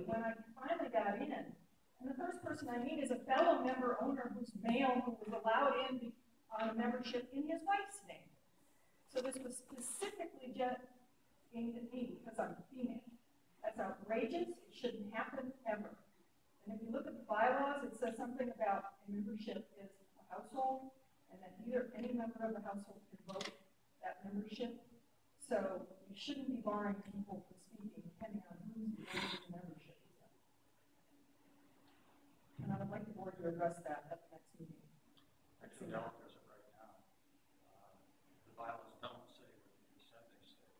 when I finally got in, and the first person I meet is a fellow member owner who's male who was allowed in on a membership in his wife's name. So this was specifically just aimed at me because I'm female. That's outrageous. It shouldn't happen ever. And if you look at the bylaws, it says something about a membership is a household, and that either any member of the household can vote that membership. So you shouldn't be barring people from speaking depending on who's voting the membership. And I would like the board to address that. At the next meeting. Actually, don't address it right now. Uh, The bylaws don't say what you said they say.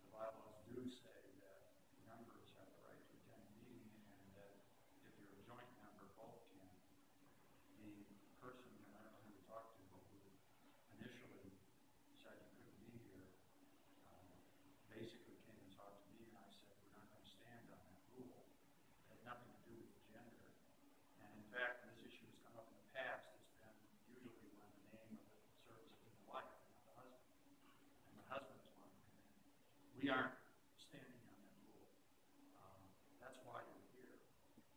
The bylaws do say that members have the right to attend a meeting and that if you're a joint member, both can. The person, and I don't know who to talk to, but who initially said you couldn't be here, um, basically came and talked to me and I said, we're not going to stand on that rule. It had nothing to do with gender. And in fact, when this issue has come up in the past, it's been usually when the name of the service is in the wife and not the husband. And the husband is one to come in. We aren't standing on that rule. Um, That's why you're here.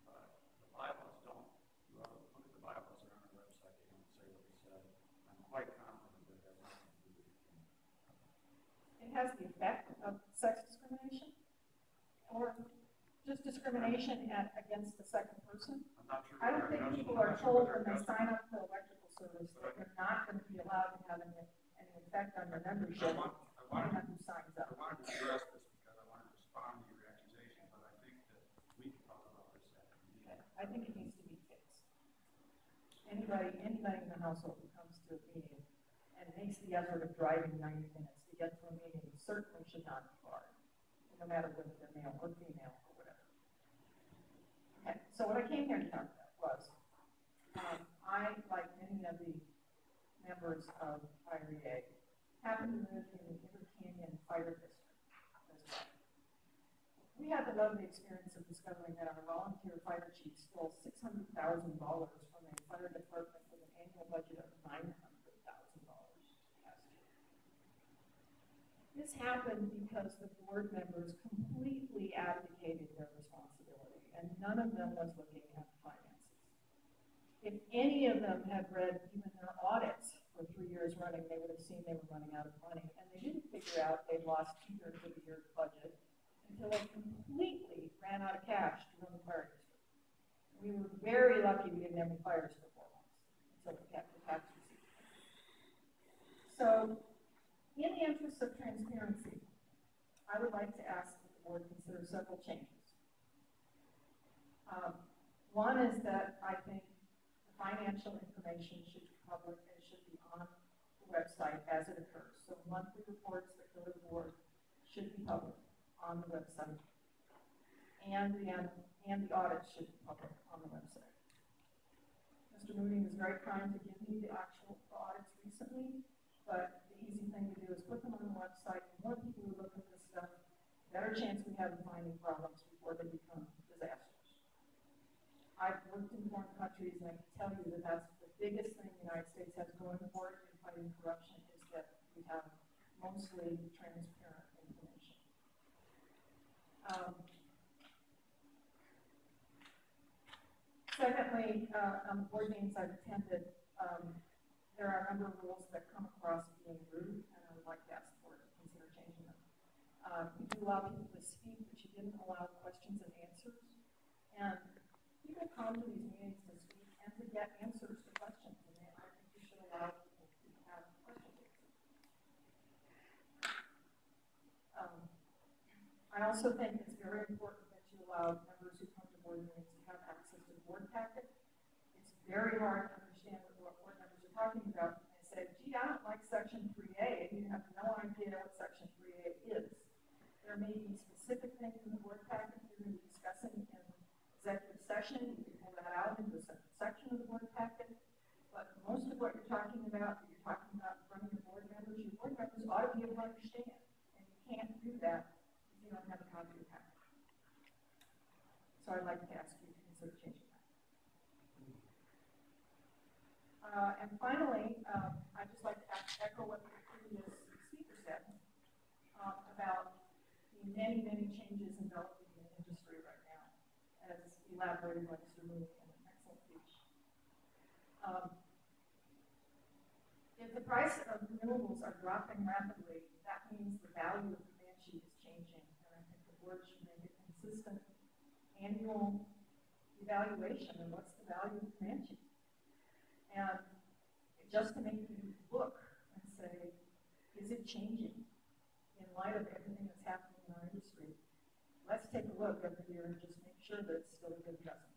But the bylaws don't, you ought to look at the bylaws, they're on our website, they don't say what they said. I'm quite confident that it has nothing to do with gender. It has the effect of sex discrimination or just discrimination at, against the second person. I'm not sure. I don't think people are I'm not sure told when they sign up for electrical service that they're not going to be allowed to have any, any effect on their membership, I want, I depending wanted, who signs I wanted to address this because I wanted to respond to your accusation, but I think that we can talk about this at the meeting. I think it needs to be fixed. Anybody, anybody in the household who comes to a meeting and makes the effort of driving ninety minutes to get to a meeting certainly should not be barred, no matter whether they're male or female or whatever. Okay, so what I came here to talk about was, um, I, like many of the members of IREA, happen to live in the Inter Canyon Fire District. We had the lovely experience of discovering that our volunteer fire chief stole six hundred thousand dollars from a fire department with an annual budget of nine hundred thousand dollars. This happened because the board members completely abdicated their responsibility, and none of them was looking at finances. If any of them had read even their audits for three years running, they would have seen they were running out of money, and they didn't figure out they'd lost two-thirds of the year's budget until they completely ran out of cash to run the fire district. We were very lucky we didn't have any fires for four months, until we the tax receipts. So, in the interest of transparency, I would like to ask that the board consider several changes. Um, one is that I think financial information should be public and should be on the website as it occurs. So monthly reports that go to the board should be public on the website. And the, um, and the audits should be public on the website. Mr. Mooney was very kind to give me the actual audits recently, but the easy thing to do is put them on the website. The more people who look at this stuff, better chance we have of finding problems before they become disasters. I've worked in foreign countries, and I can tell you that that's the biggest thing the United States has going for it in fighting corruption we have mostly transparent information. Um, Secondly, uh, on the board meetings I've attended, um, there are a number of rules that come across being rude, and I would like to ask the board to consider changing them. Um, you do allow people to speak, but you didn't allow questions and answers. And people come to these meetings to speak and to get answers to questions, and I think you should allow people to have questions. Um, I also think it's very important that you allow members who come to board meetings to have access to the board packet. It's very hard to understand what board members are talking about. They say, gee, I don't like section three A, and you have no idea what section three A is. There may be specific things in the board packet you're going to be discussing in executive session, you can pull that out into a separate section of the board packet. But most of what you're talking about, you're talking about in front of your board members, your board members ought to be able to understand. And you can't do that So I'd like to ask you to consider changing that. Uh, and finally, um, I'd just like to echo what the previous speaker said, um, about the many, many changes enveloping in the industry right now. as elaborated by Mr. Mooney in an excellent speech. Um, if the price of renewables are dropping rapidly, that means the value of Comanche is changing, and I think the board should make a consistent annual evaluation of what's the value of Comanche. And just to make you look and say, is it changing in light of everything that's happening in our industry? Let's take a look every year and just make sure that it's still a good investment.